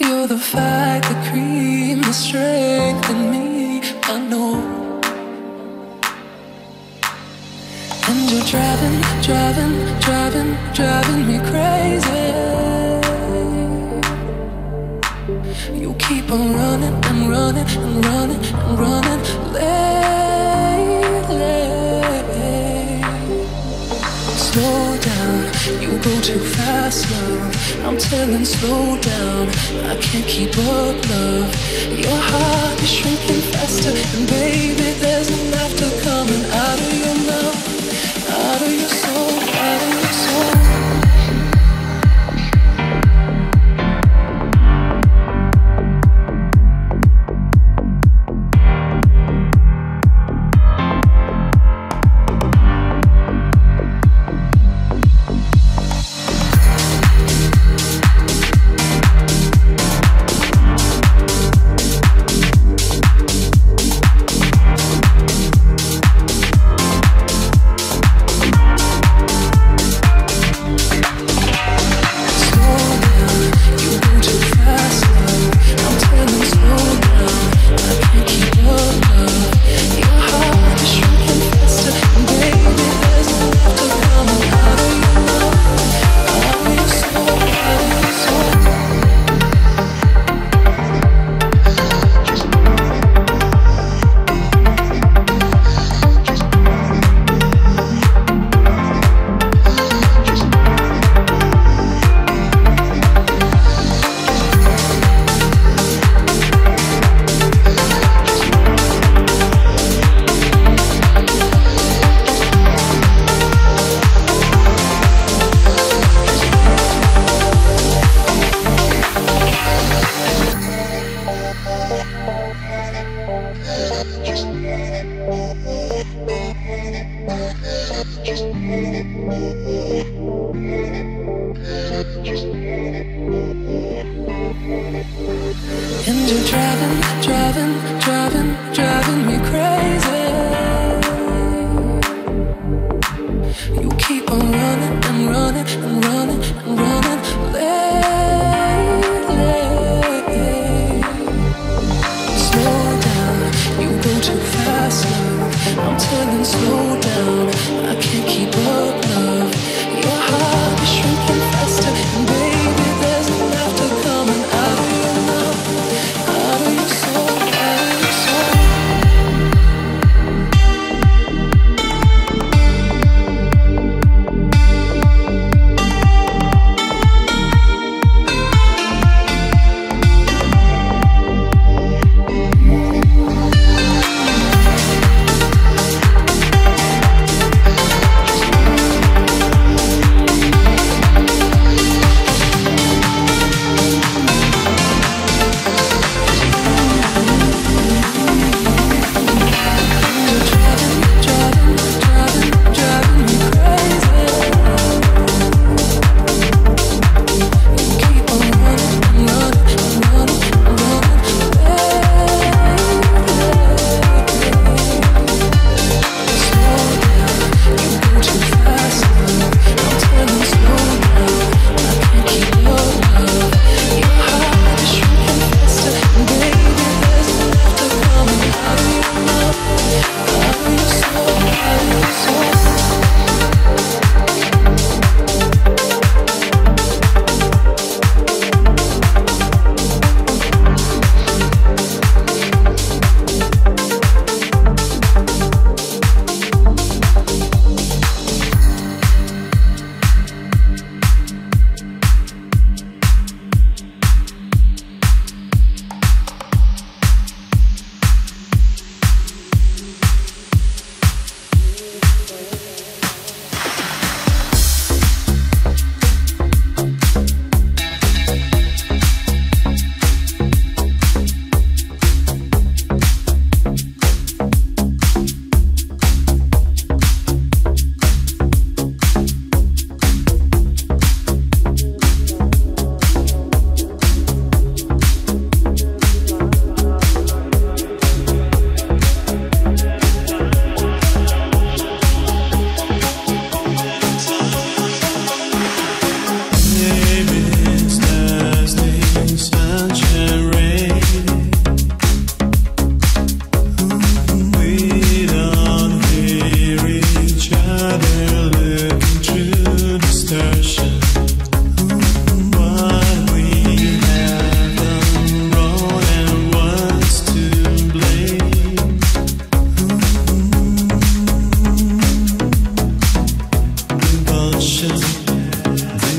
you're the fat, the cream, the strength in me. I know. And you're driving, driving, driving, driving me crazy. You keep on running and running and running and running lately. Go too fast, love. I'm telling, slow down. I can't keep up, love. Your heart is shrinking faster, and baby, there's no laughter coming Just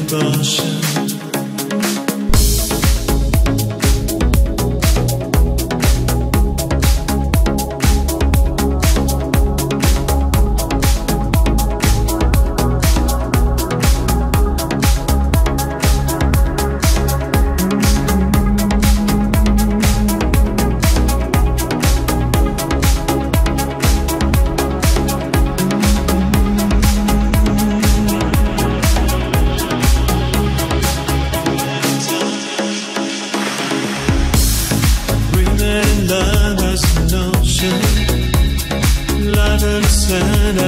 devotion. love has no shame. Love and sand